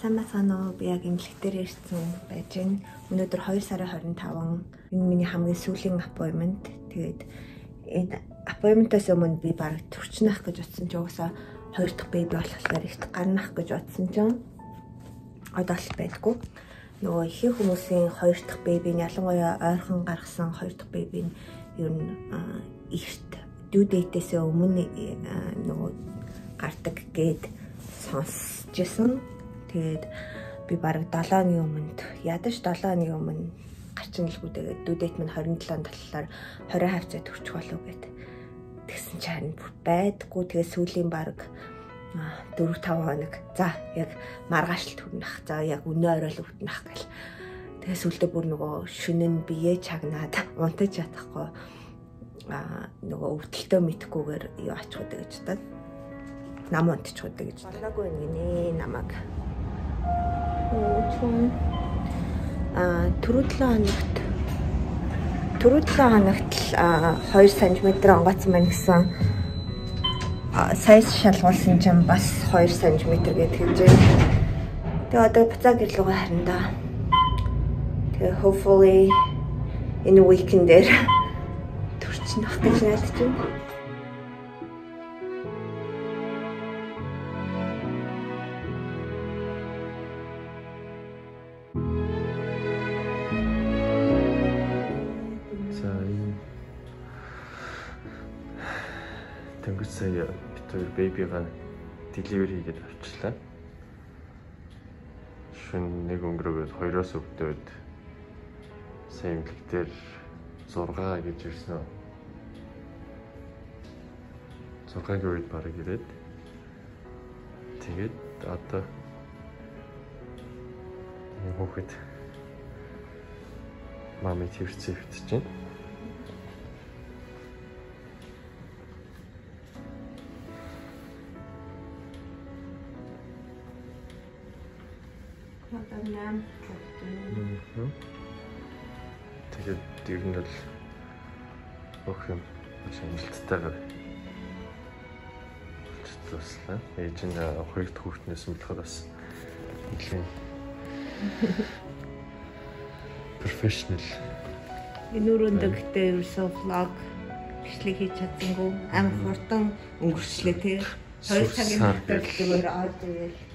Сайн бацгаана уу? Би яг имлэгтэр ирсэн байж байна. Өнөөдөр 2 сарын 25 энэ миний хамгийн сүүлийн апpointment. Тэгээд энэ апpointment-аас өмнө би баг төрчнөх гэж утсан ч угаасаа хоёр дахь беби болохоор ихт гарнах гэж утсан чинь одоо л байдгүй. Нөгөө ихэнх хүмүүсийн хоёр дахь беби нь ялангуяа ойрхон гаргасан хоёр дахь беби нь ер нь ихт due date-ээс өмнө нөгөө гардаг гэд сонсчихсон Тэгээд би бараг 7 оны өмнөд ядаж 7 оны өмнө гарчин гэлгүй тэгээд дүүдэт минь 27 талаар 20 хавцаа төрчих болов гэд. Тэгсэн чи харин байдггүй тэгээд сүүлийн бараг 4 5 хоног. За яг маргааш л төрнөх. За яг өнөө орой л өвднөх гэл. Тэгээд сүлдө бүр нөгөө шүнэн бие чагнаад унтаж чадахгүй а нөгөө өвдөлтөө мэдхгүйгээр юу ачих үү гэж бодоод нам унтчих үү гэж бодлоогүй гинэ намайг чүн а түрүү 7 хоногт түрүү 7 хоногт л 2 см онгоцсон байна гэсэн сайз шалгуулсан чинь бас 2 см гэдэг хэлжээ. Тэгээ одоо буцаа гэрлүүгээ харин да. Тэгээ hopefully энэ weekend дээр төрчихнөх гэж найдаж байна. Хоёр бэбигаа delivery хийгээд авчлаа. Шүн нэг өнгөрөөгөөд хоёроос өвдөөд сая имлэг дээр 6 гэж ирсэн үү? 6-гийн үед бараг ирээд тэгээд одоо энэ хүүхэд мами твэрцээ өвтөж байна. Одоо 8 болчихсон. Тэгээд ер нь бол бүх юм амжилттайгаар болчихлоо. Ээж нь хоёр дахь хүүхднээс болохоор бас нэлийн. Энэ өрөөндөө гэхдээ ерөөсөө влог бичлэг хийж чадсангүй амар хурдан өнгөрчлээ тий. Хоёр цагийн дотор зүгээр орж ирээл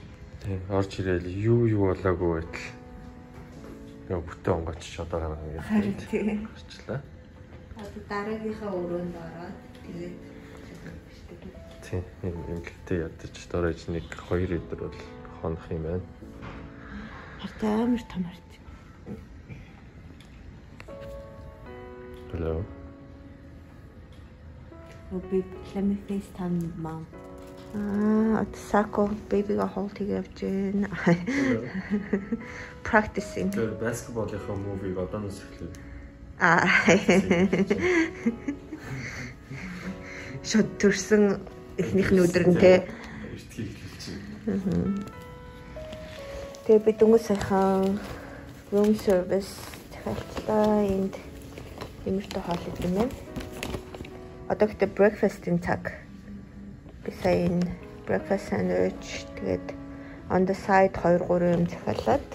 Тийм орж ирээл юу юу болоогүй байтал яг бүтэн онгоч одоо гаргана гэж. Харин тийм. Орчлаа. Одоо дараагийнхаа өрөөнд ороод тэгээд Тийм юм имлэгтэй ядаж дөрөж нэг 2 өдөр бол хонох юм байна. Хартай амар том харт. Hello. Оби let me FaceTime mom. Аа, Сако бэбига хоолт хийж явж байна. Practicing. Тэр баскетболынхаа мувиг одооноос эхлэв. Аа. Шот төрсөн эхнийх нь өдөр нь те. Эртгийг хэлчихв. Тэгээ би дүнгийн сайхан room service захиалтлаа энд юмртай хоол идэв юм. Одоо гэдэг breakfast-ийн цаг би сая энэ breakfast sandwich тэгээд on the side 2 3 юм захиалаад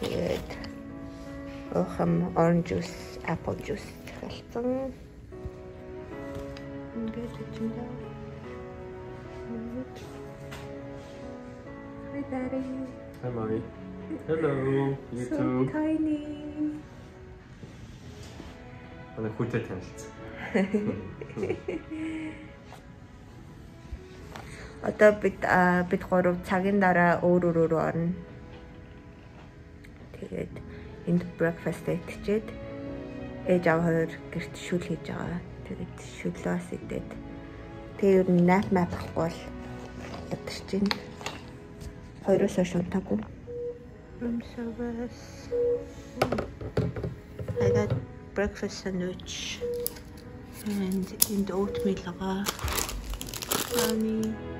тэгээд охам orange juice, apple juice захиалсан. Ингээд чинь Hi daddy. Hi mommy. Hello. You So too. tiny. Манай хүүтэй танилцсан. Одоо бид бид гурав цагийн дараа өөр өөр рүү орно. Тэгээд энд breakfast идчихэд ээж аав хоёр гэрт шүл хийж байгаа. Тэгээд шүлээс идээд тэгээ ер нь nap map болохгүй бол ядарч байна. Хоёроосоо шунтаагүй. Room service. I got breakfast sandwich and in the oatmeal. Honey.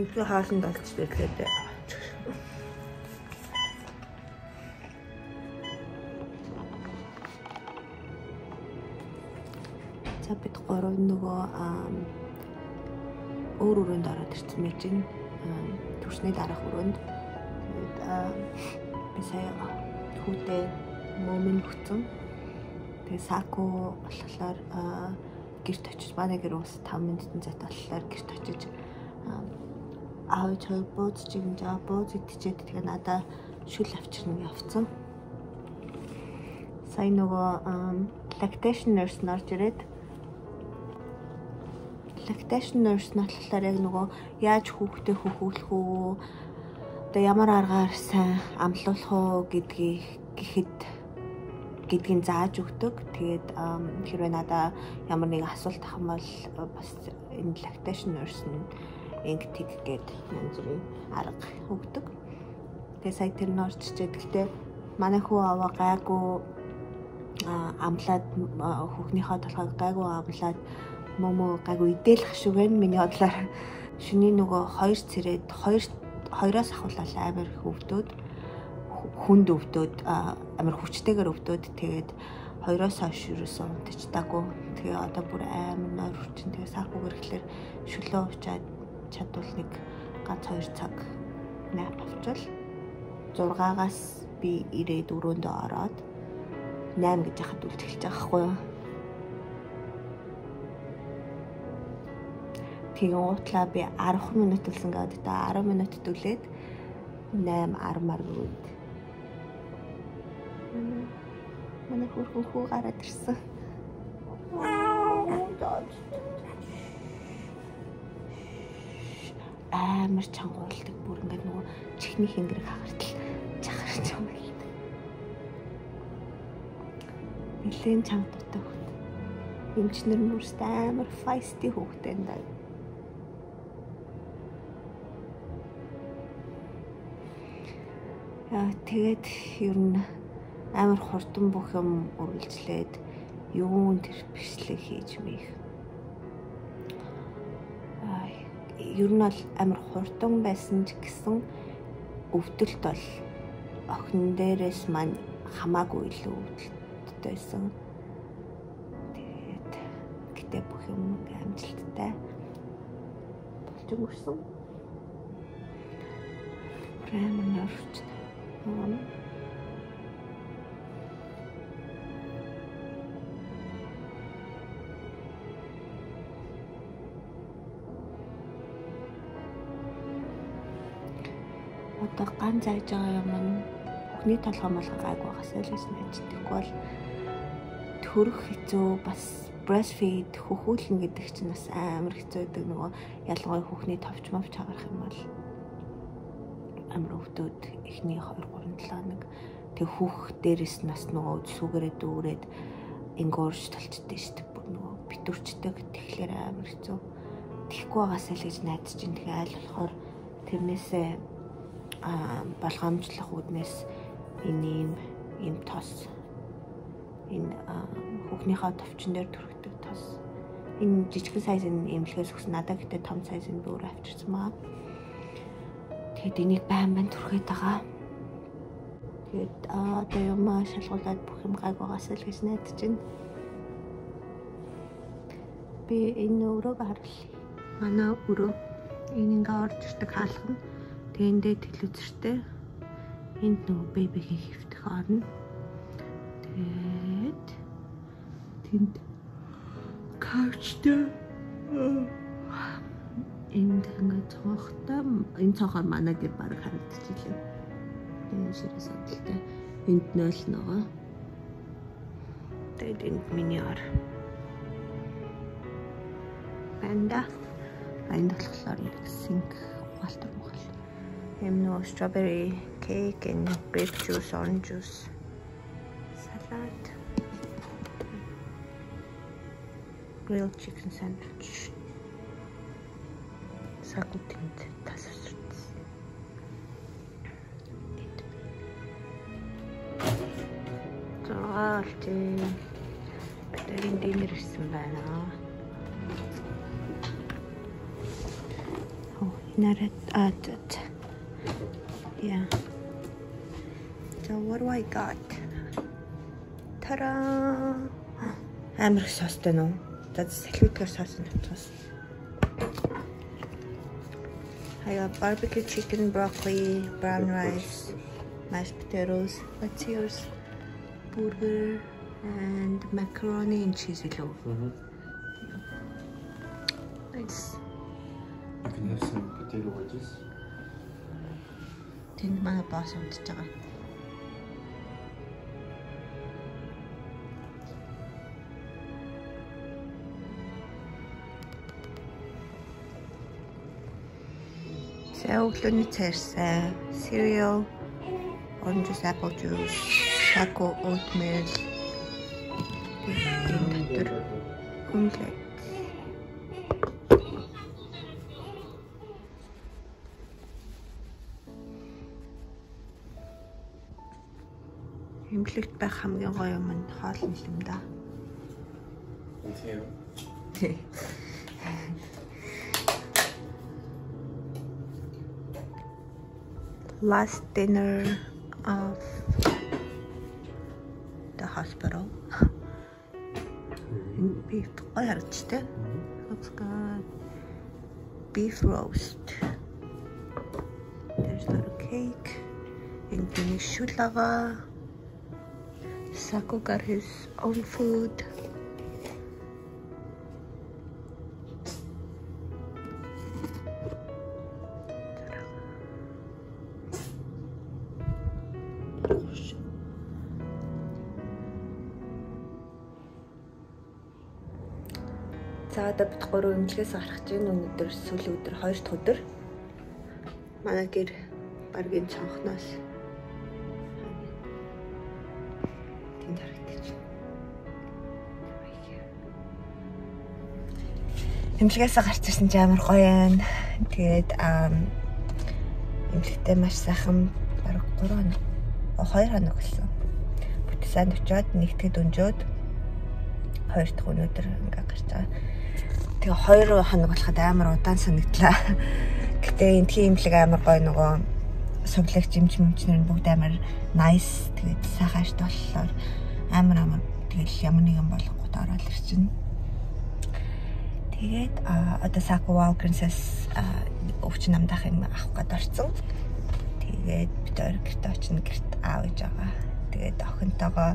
Эмтгийн хаалт олж төрлөө. За бид гурав нөгөө өөр өрөөнд ороод ирсэн мэж чинь төрсний дараах өрөөнд. Тэгээд би сая хүүтэй момын хүцэн тэгээд саку болохоор гэрт очиж манай гэр ус 5 минутын зайд болохоор гэрт очиж аав чой бууз чигэн жаа бууз идчихэд тэгээ надаа шүл авчирна явцсан. Сайн нөгөө lactation nurse нарж ирээд lactation nurse натлахаар яг нөгөө яаж хүүхдээ хөхүүлэх үү одоо ямар аргаар сайн амлуулах уу гэдгийг гэхэд гэдгийг зааж өгдөг. Тэгээд хэрвээ надаа ямар нэг асуулт ах юм бол бас энэ lactation nurse нь инктиг гээд янз бүрийн арга өгдөг. Тэгээ сая тэр нь орччихэд гэхдээ манай хүү аваа гайгүй амлаад хүүхнийхээ толгойг гайгүй амлаад момо гайгүй идэлэх шиг байна. Миний бодлоор шүний нөгөө хоёр цэрээд хоёр хоёроос ахуулаад амар хөвдөөд хүнд өвдөөд амар хүчтэйгээр өвдөөд тэгээд хоёроос хойш юусэн унтчихдаагүй. Тэгээ одоо бүр амар нойр хүчин тэгээ сархуугэр ихлээр шүлөө уучаад чадвал нэг ганц 2 цаг нап авчвал 6-аас би ирээд өрөөндөө ороод 8 гэж яхад үлдчихэж байгаа хгүй юу. Тэгээ уутлаа би 10 минут үлсэн гэдэг та 10 минут түлээд 8 10 мар өгөөд. Манай хөрхөн хүү гараад ирсэн. Амар чангуулдаг бүр ингээд нөгөө чихний хэнгэрэг хагартал чахарч байгаа юм. Нилээн чанга дутаа хөхт. Эмчнэр мөрст амар файсти хөхтэй энэ даа. Яа тэгээд ер нь амар хурдан бүх юм үргэлжлээд юун тэр бичлэг хийж мэйх ер нь бол амар хурдан байсан ч гэсэн өвдөлт бол охин дээрээс маань хамаагүй илүү өвдөлттэй байсан. Тэгээд гэтээ бүх юм амжилттай болж өнгөрсөн. Прямо нөрч. одоо ган зааж байгаа юм нь бүхний толгой мал гайг байгаас л гэж найддаг бол төрөх хэцүү бас breastfeed хөхүүлнэ гэдэг чинь бас амар хэцүү байдаг. Нөгөө ялангуяа хүүхний товч мовч хагарах юм бол амар өвдөд эхний 2 3 7 хоног тэг хүүх дээрэс нь бас нөгөө сүгээрээ дүүрээд ингуурж талчдээ шүү дээ. Бүр нөгөө битүүрчдэг тэгэхээр амар хэцүү. Тэхгүй байгаас л гэж найдаж чинь тэгээ айл болохоор тэрнээсээ болгоомжлох үүднээс энэ юм юм тос энэ хүүхнийхээ товчон дээр төрөгдөг тос. Энэ жижигхэн сайзын эмнэлгээс өгсөн. Надад гэтээ том сайзын бүр авчирсан маа. Тэгэд энийг байн байн түрхээд байгаа. Тэгэд одоо юм шалгуулад бүх юм гайг байгаас л гэж найдаж байна. Би энэ өрөөг харуулъя манай өрөө. Энэ ингээ орж ирдэг хаалга нь Тэндээ телевизэртэй энд нөгөө бэбигийн хөвтөх орно. Тэгээд тэнд каучтай энд ингээ цоохтой энэ цоохоор манай гэр баг харагдчихлээ. Энэ ширээс одолтой энд 0 нөгөө. Тэгээд энд миний ор. Банда. Энд болохоор яг синк ухаалтай юм нөө strawberry cake and grape juice, orange juice. Salad. Grilled chicken sandwich. Sakutind tasasrts. За тийм. Бэтэрийн динер ирсэн байна. Оо Нарат атат. Yeah. So what do I got? Тара. Амар их состой нөө. За салфиткаар сос нутгас. I got barbecue chicken, broccoli, brown rice, mashed potatoes. What's yours? Burger and macaroni and cheese below. Mm-hmm. Nice. You can have some potato wedges. Тэнд манай босс унтж байгаа. За өглөөний цайрсай, cereal, orange juice, apple juice, choco oatmeal. Тийм дотор omelette. Эмгэлэгт байх хамгийн гоё юм нь хоол нь юм да. Until Last dinner of the hospital. Beef гоё харагдаж тэ. Looks good. Beef roast. There's a little cake. Ингийн шулага. Sako got his own food. За одоо бид гурав эмнэлгээс гарах чинь өнөөдөр сүүлийн өдөр хоёр дахь өдөр. Манай гэр баргийн цонхноос Эмнэлгээс гарч ирсэн чи амар гоё байна. Тэгээд эмнэлэгтээ маш сайхан бараг 3 хоног 2 хоног болсон. Бүтсанд очиод нэгтгэд өнжөөд хоёр дахь өнөөдөр ингээ гарч байгаа. Тэгээ хоёр хоног болоход амар удаан санагдлаа. Гэтэ энтхийн имлэг амар гоё нөгөө суглагч юмч юмчнэр нь бүгд амар nice тэгээд сайхан ашт болохоор амар амар тэгэл ямар нэгэн болохгүйд ороод ирчин. Тэгээд одоо Saku Walgreens-ээс өвч намдах юм авах гээд орсон. Тэгээд бид өөр гэрт очино гэрт аав ээж байгаа. Тэгээд охинтойгоо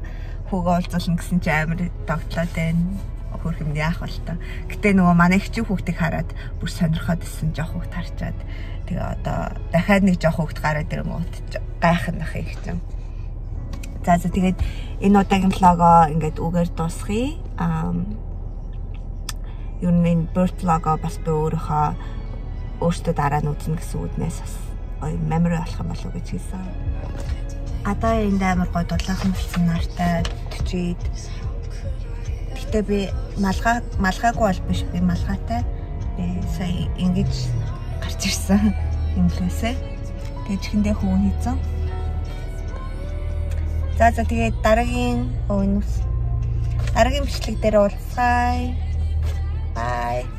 хүүгээ уулзуулна гэсэн чи амар догтлоод байна хөрх юм яах бол та. Гэтэ нөгөө манай хчиг хүүхдийг хараад бүр сонирхоод исэн жоох хүүхд харчаад тэгээ одоо дахиад нэг жоох хүүхд гараад ирэнгүүт гайхах нах их юм. За за тэгээд энэ удаагийн влогоо ингээд үгээр дуусгая. Аа юу нэг birth vlog бас би өөрийнхөө өөртөө дараа нь үзнэ гэсэн үднээс бас гоё memory болох юм болов гэж хэлсэн. Одоо энэ амар гоё дулаахан болсон нартай төчид Гэтэ би малгай малгайгүй бол биш би малгайтай. Би сая ингэж гарч ирсэн юм лээсэ. Тэгээ чихэндээ хөвөн хийцэн. За за тэгээд дараагийн өвнөс дараагийн бичлэг дээр уулзъя. Bye.